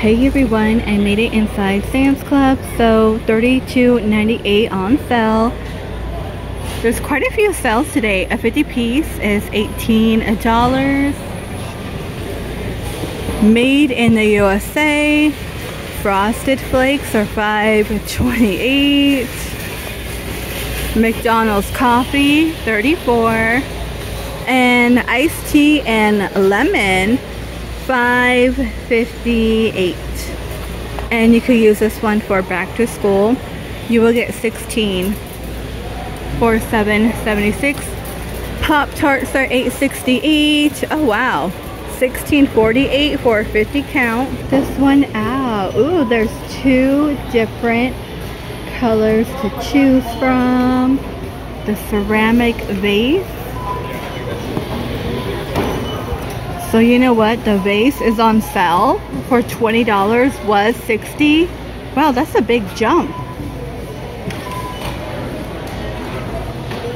Hey everyone, I made it inside Sam's Club, so $32.98 on sale. There's quite a few sales today. A 50 piece is $18. Made in the USA. Frosted Flakes are $5.28. McDonald's coffee, 34 And iced tea and lemon, 5.58. And you could use this one for back to school. You will get 16 for 7.76. Pop Tarts are 8.68. Oh wow. 16.48 for 50 count. This one out. Ooh, there's two different colors to choose from. The ceramic vase. So you know what? The vase is on sale for $20 was 60 Wow, that's a big jump.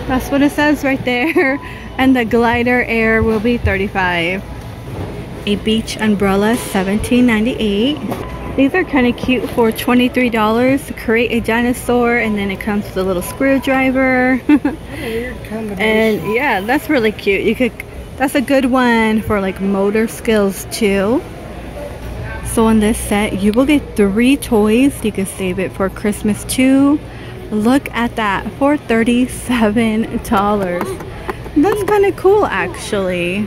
That's what it says right there. And the glider air will be 35 A beach umbrella, 17.98. These are kind of cute for $23 to create a dinosaur and then it comes with a little screwdriver. and yeah, that's really cute. You could that's a good one for like motor skills too. So in this set, you will get three toys. You can save it for Christmas too. Look at that for $37. That's kind of cool actually.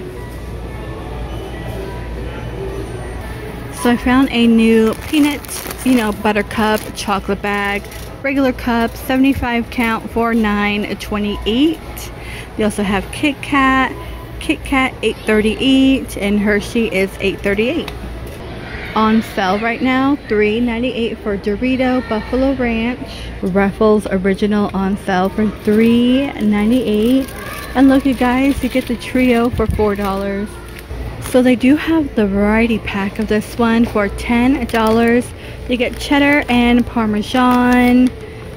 So I found a new peanut, you know, buttercup chocolate bag, regular cup, 75 count for 9.28. They also have Kit Kat, Kit Kat 8.38, and Hershey is 8.38. On sale right now, 3.98 for Dorito Buffalo Ranch. Ruffles Original on sale for 3.98. And look you guys, you get the trio for $4. So they do have the variety pack of this one for $10. You get cheddar and parmesan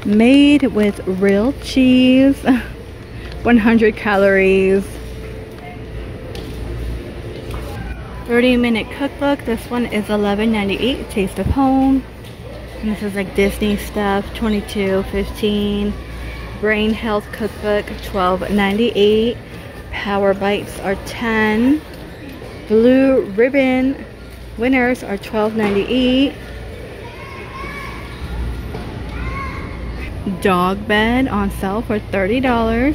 made with real cheese. 100 calories. 30 minute cookbook. This one is $11.98. Taste of home. And this is like Disney stuff. 22.15. Brain health cookbook. $12.98. Power bites are 10 Blue ribbon winners are $12.98. Dog bed on sale for $30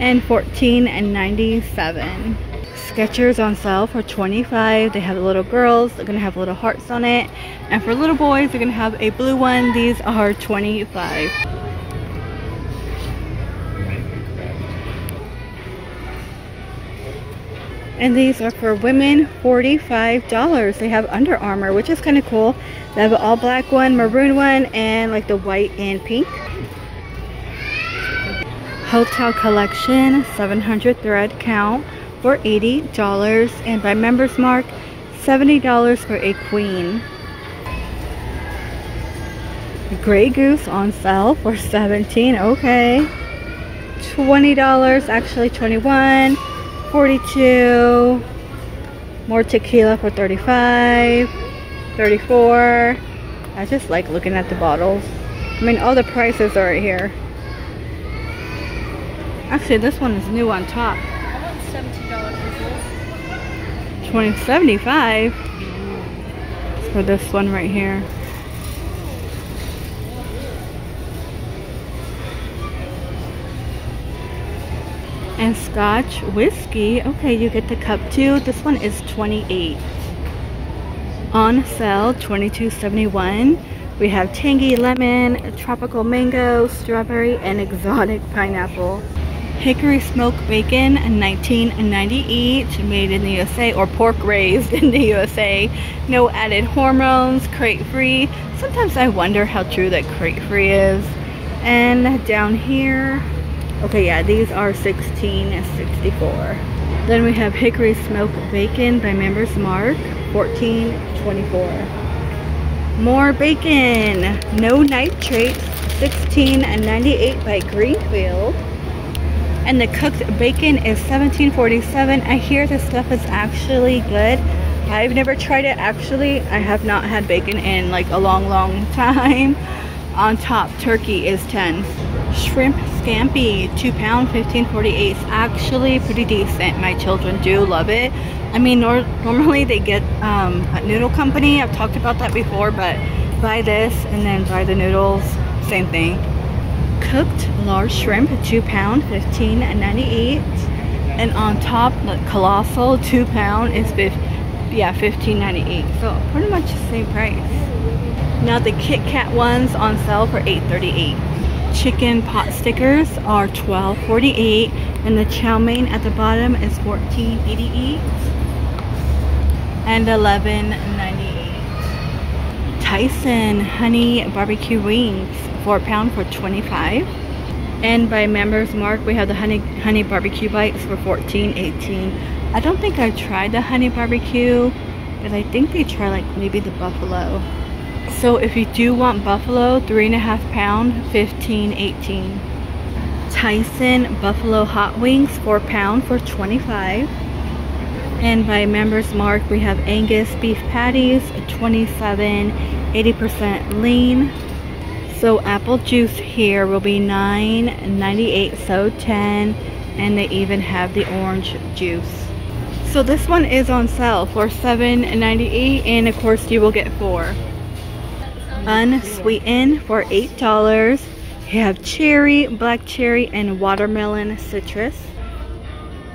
and $14.97. Skechers on sale for 25 They have little girls. They're to have little hearts on it. And for little boys, they're to have a blue one. These are 25 and these are for women $45 they have Under Armour which is kind of cool they have an all black one maroon one and like the white and pink hotel collection 700 thread count for $80 and by members mark $70 for a queen. Grey Goose on sale for 17 okay. $20 actually 21 42 more tequila for 35 34 I just like looking at the bottles. I mean all the prices are right here. Actually this one is new on top. $17 20 75 for this one right here. And scotch whiskey. Okay you get the cup too. This one is 28 on sale 22.71 we have tangy lemon tropical mango strawberry and exotic pineapple hickory smoked bacon 19.98 made in the USA or pork raised in the USA no added hormones crate free sometimes I wonder how true that crate free is and down here Okay, yeah, these are 16.64. Then we have Hickory Smoked Bacon by Members Mark, 14.24. More bacon, no nitrates, 16.98 by Greenfield. And the cooked bacon is 17.47. I hear this stuff is actually good. I've never tried it actually. I have not had bacon in like a long, long time. On top, turkey is 10. Shrimp scampi, 2 pound, 15.48. It's actually pretty decent. My children do love it. I mean, nor normally they get um, a noodle company. I've talked about that before, but buy this and then buy the noodles. Same thing. Cooked large shrimp, 2 pound, 15.98. And on top, the colossal 2 pound is 50 yeah 15.98 so pretty much the same price. Now the Kit Kat ones on sale for 8.38 chicken pot stickers are 12.48 and the chow mein at the bottom is 14.88 and 11.98 Tyson honey barbecue wings 4 pound for 25 and by members mark we have the honey honey barbecue bites for 14.18 I don't think I tried the honey barbecue, but I think they try like maybe the buffalo. So if you do want buffalo, three and a half pound, 15, 18. Tyson Buffalo Hot Wings, four pound for 25. And by members mark, we have Angus beef patties, 27, 80% lean. So apple juice here will be 9.98, so 10. And they even have the orange juice. So this one is on sale for $7.98 and of course you will get four. Unsweetened for $8. You have cherry, black cherry, and watermelon citrus.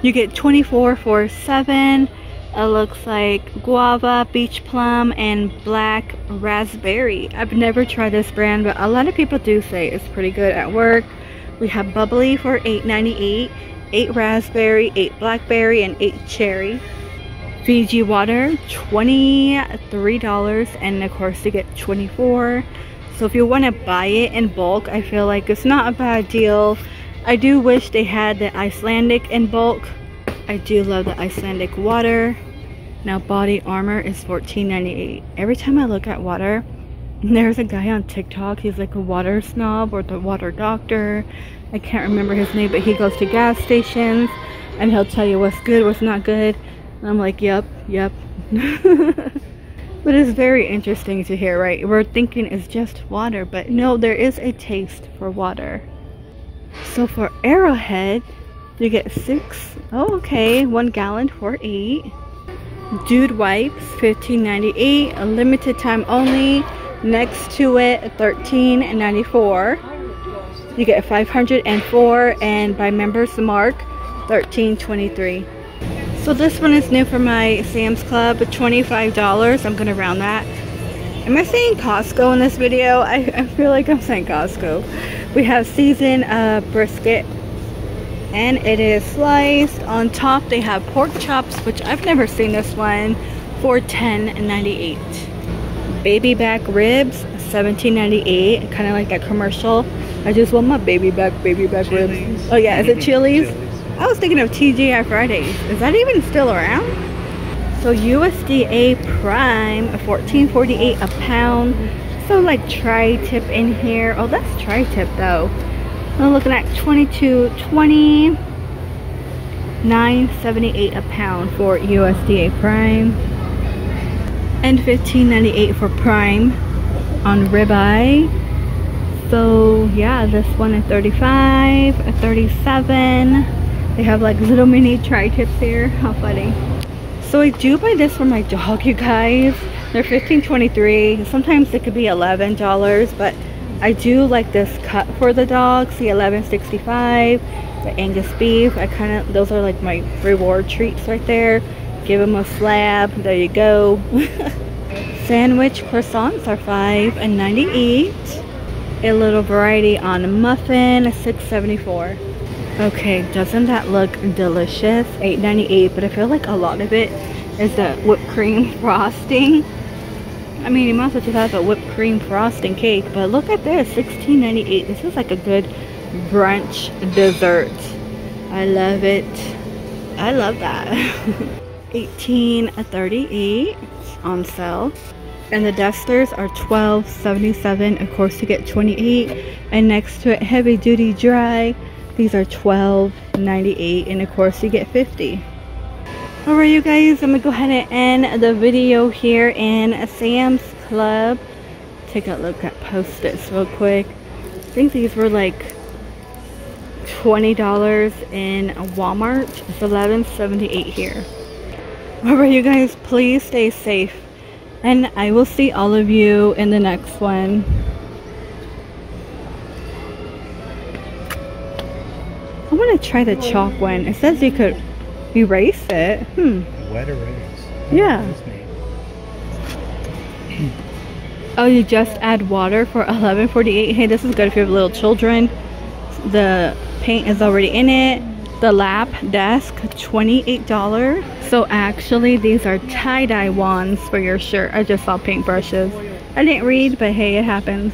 You get 24 for 7 It looks like guava, beach plum, and black raspberry. I've never tried this brand, but a lot of people do say it's pretty good at work. We have bubbly for $8.98 8 raspberry, 8 blackberry, and 8 cherry. Fiji water, $23, and of course you get 24 So if you want to buy it in bulk, I feel like it's not a bad deal. I do wish they had the Icelandic in bulk. I do love the Icelandic water. Now body armor is $14.98. Every time I look at water, there's a guy on TikTok, he's like a water snob or the water doctor. I can't remember his name, but he goes to gas stations and he'll tell you what's good, what's not good. And I'm like, yep, yep. but it's very interesting to hear, right? We're thinking it's just water, but no, there is a taste for water. So for Arrowhead, you get six. Oh, okay, one gallon for eight. Dude wipes, 15.98. A limited time only. Next to it, 13.94 you get 504 and by members mark 1323 so this one is new for my Sam's Club. $25 I'm gonna round that. Am I saying Costco in this video? I, I feel like I'm saying Costco. We have seasoned uh, brisket and it is sliced on top they have pork chops which I've never seen this one for $10.98 baby back ribs $17.98 kind of like a commercial I just want my baby back, baby back Chili's. ribs. Oh yeah, is it Chili's? I was thinking of TGI Fridays. Is that even still around? So USDA Prime, 14.48 a pound. So like tri-tip in here. Oh, that's tri-tip though. I'm looking at 22.20, 9.78 a pound for USDA Prime, and 15.98 for Prime on ribeye. So yeah this one is 35 a 37 they have like little mini tri-tips here. How funny. So i do buy this for my dog you guys. They're 15.23 sometimes it could be 11 dollars but i do like this cut for the dogs the 11.65 the angus beef. I kind of those are like my reward treats right there. Give them a slab there you go. Sandwich croissants are 5 and 98 a little variety on muffin 6.74 okay doesn't that look delicious? 8.98 but i feel like a lot of it is the whipped cream frosting i mean you must have just have a whipped cream frosting cake but look at this 16.98 this is like a good brunch dessert. I love it. I love that. 18.38 on sale. And the dusters are 12.77 of course you get 28 and next to it heavy duty dry. These are 12.98 and of course you get 50 Alright you guys, I'm gonna go ahead and end the video here in Sam's Club. Take a look at Post-its real quick. I think these were like $20 in Walmart. It's 11.78 here. Alright you guys, please stay safe. And I will see all of you in the next one. I want to try the chalk one. It says you could erase it. Hmm. Wet erase. Yeah. Oh, you just add water for 11.48. Hey, this is good if you have little children. The paint is already in it. The lap desk, $28. So actually, these are tie-dye wands for your shirt. I just saw paintbrushes. I didn't read, but hey, it happens.